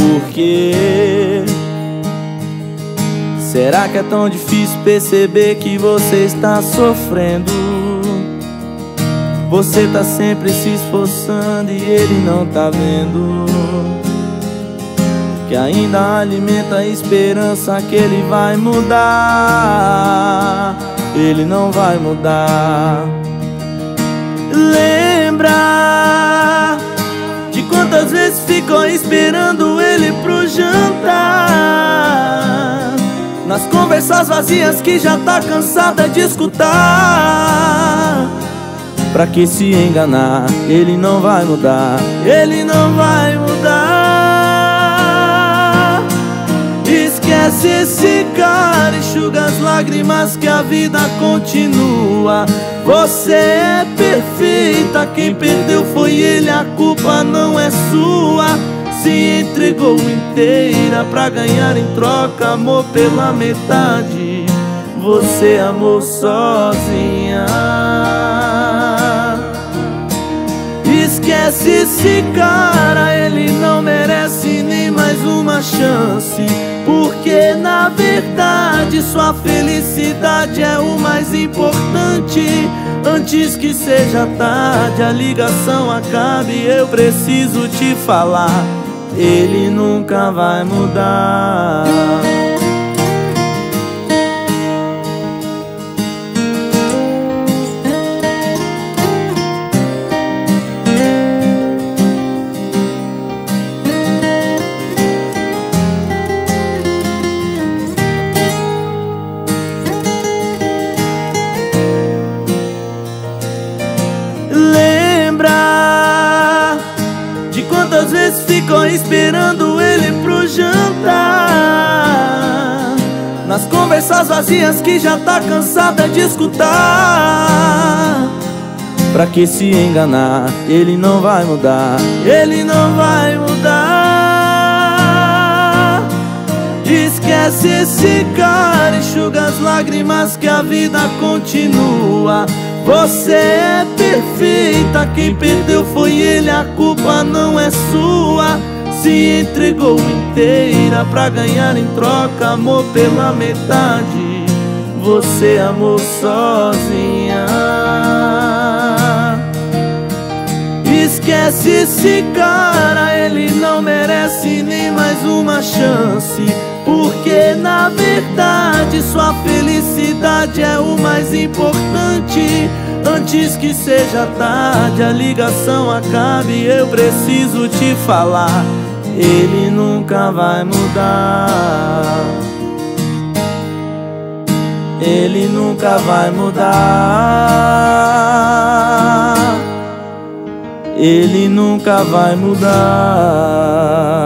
porquê. Será que é tão difícil perceber que você está sofrendo? Você tá sempre se esforçando e ele não tá vendo. Que ainda alimenta a esperança que ele vai mudar. Ele não vai mudar. Lembra de quantas vezes ficou esperando Nas conversas vazias que já tá cansada de escutar Pra que se enganar? Ele não vai mudar, ele não vai mudar. Esquece esse cara, enxuga as lágrimas que a vida continua. Você é perfeita, quem perdeu foi ele, a culpa não é sua. Se entregou inteira pra ganhar em troca amor pela metade. Você amou sozinha. Esquece esse cara, ele não merece nem mais uma chance. Porque na verdade sua felicidade é o mais importante. Antes que seja tarde, a ligação acabe, eu preciso te falar. Ele nunca vai mudar. Ficou esperando ele pro jantar? Nas conversas vazias que já tá cansada de escutar. Pra que se enganar? Ele não vai mudar, ele não vai mudar. Esquece esse cara, enxuga as lágrimas que a vida continua. Você é perfeita, quem perdeu foi ele, a culpa não é sua. Se entregou inteira pra ganhar em troca amor pela metade. Você amou sozinha. Esquece esse cara, ele não merece nem mais uma chance. Porque na verdade sua felicidade é o mais importante. Antes que seja tarde, a ligação acabe, eu preciso te falar. Ele nunca vai mudar. Ele nunca vai mudar. Ele nunca vai mudar.